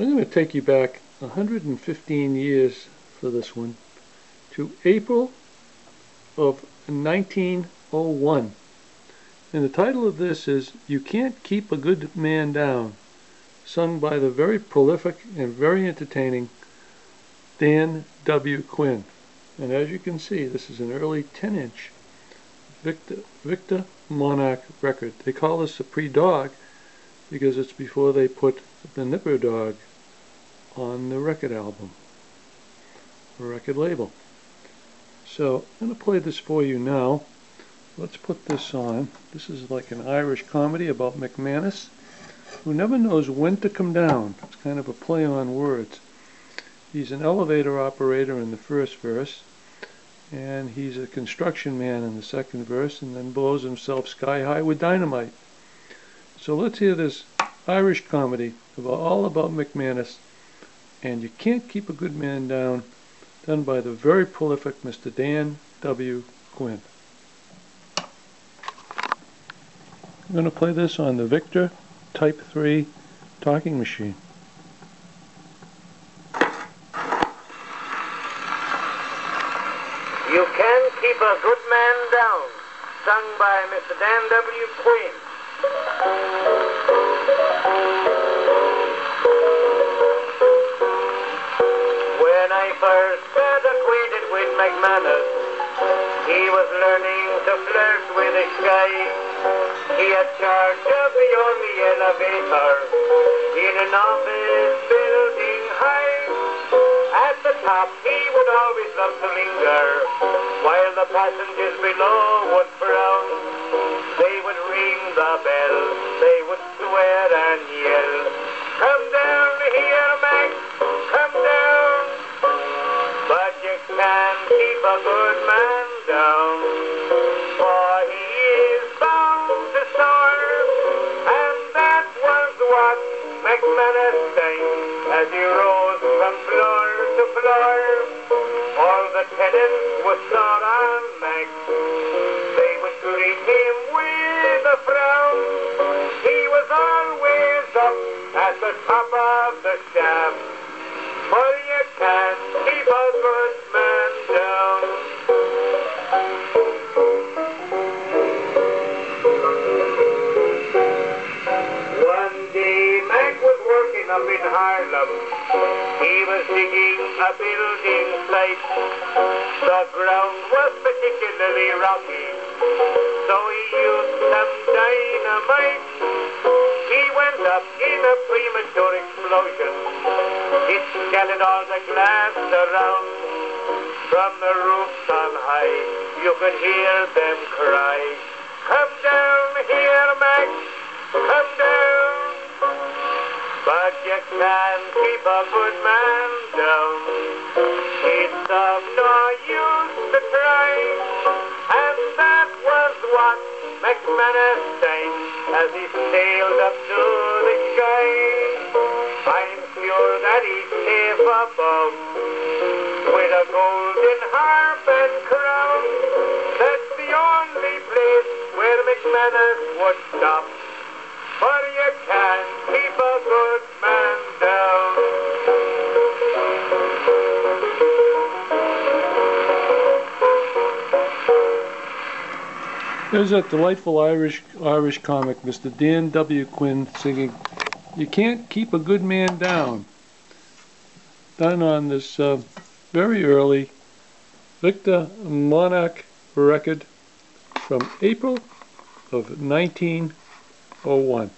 I'm going to take you back 115 years for this one to April of 1901. And the title of this is You Can't Keep a Good Man Down, sung by the very prolific and very entertaining Dan W. Quinn. And as you can see, this is an early 10-inch Victor, Victor Monarch record. They call this a pre-dog because it's before they put the Nipper Dog on the record album, record label. So I'm going to play this for you now. Let's put this on. This is like an Irish comedy about McManus, who never knows when to come down. It's kind of a play on words. He's an elevator operator in the first verse, and he's a construction man in the second verse, and then blows himself sky high with dynamite. So let's hear this Irish comedy about all about McManus and You Can't Keep a Good Man Down, done by the very prolific Mr. Dan W. Quinn. I'm going to play this on the Victor Type 3 talking machine. You Can Keep a Good Man Down, sung by Mr. Dan W. Quinn. McManus, he was learning to flirt with the sky. He had charge of the only elevator in an office building high. At the top, he would always love to linger, while the passengers below would frown. They would ring the bell, they would swear and yell. As he rose from floor to floor. All the tenants would start on Mac. They would greet him with a frown. He was always up at the top of the shaft. For you can't keep a good man He was digging a building site. The ground was particularly rocky, so he used some dynamite. He went up in a premature explosion. It scattered all the glass around. From the roofs on high, you could hear them cry, Come down here, Mac, come down. But you can't keep a good man down. It's of no use to try. And that was what McManus sang as he sailed up to the sky. I'm sure that he's safe above with a golden harp and crown. That's the only place where McManus would stop. For you can't keep a good man There's that delightful Irish Irish comic, Mr. Dan W. Quinn, singing You Can't Keep a Good Man Down, done on this uh, very early Victor Monarch record from April of 1901.